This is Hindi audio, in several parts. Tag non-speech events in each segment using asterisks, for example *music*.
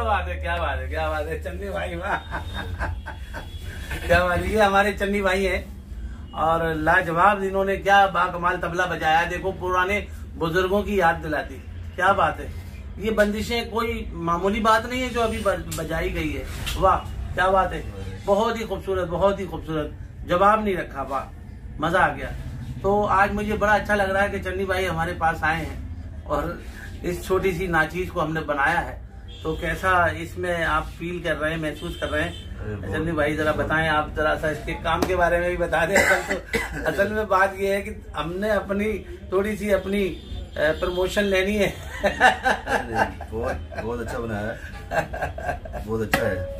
क्या बात है, क्या बात है, चन्नी भाई, वाह। क्या बात है, ये हमारे चन्नी भाई हैं। और लाजवाब इन्होंने क्या बाकमाल तबला बजाया, देखो पुराने बुज़ुर्गों की याद दिलाती। क्या बात है। ये बंदिशें कोई मामूली बात नहीं है जो अभी बजाई गई है। वाह, क्या बात है। बहुत ही खूबसूरत, बहुत ही खूबसूरत। जवाब नहीं रखा, वाह, मज़ा आ गया। तो आज मुझे बड़ा अच्छा लग रहा है कि चन्नी भाई हमारे पास आए हैं और इस छोटी सी नाचीज को हमने बनाया है। तो कैसा इसमें आप फील कर रहे हैं महसूस कर रहे हैं? चंदी भाई जरा बताएँ आप जरा सा इसके काम के बारे में भी बता दें। असल तो *laughs* असल में बात ये है कि हमने अपनी थोड़ी सी अपनी प्रमोशन लेनी है। बहुत बहुत अच्छा बनाया है। बहुत अच्छा है।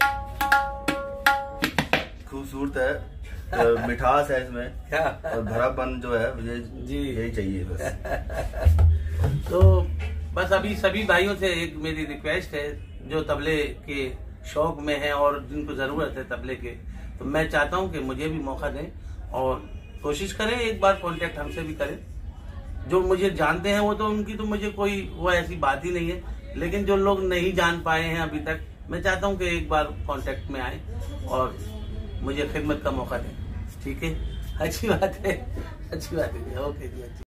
खूबसूरत है। मिठास है इसमें। क्या? और भरापन जो है मुझे जी। यही चाहिए बस। *laughs* बस अभी सभी भाइयों से एक मेरी रिक्वेस्ट है, जो तबले के शौक में है और जिनको ज़रूरत है तबले के तो मैं चाहता हूँ कि मुझे भी मौका दें और कोशिश करें एक बार कांटेक्ट हमसे भी करें। जो मुझे जानते हैं वो तो उनकी तो मुझे कोई, वो ऐसी बात ही नहीं है, लेकिन जो लोग नहीं जान पाए हैं अभी तक, मैं चाहता हूँ कि एक बार कांटेक्ट में आए और मुझे खिदमत का मौका दें। ठीक है? *laughs* अच्छी बात है, अच्छी बात है। ओके जी, अच्छी।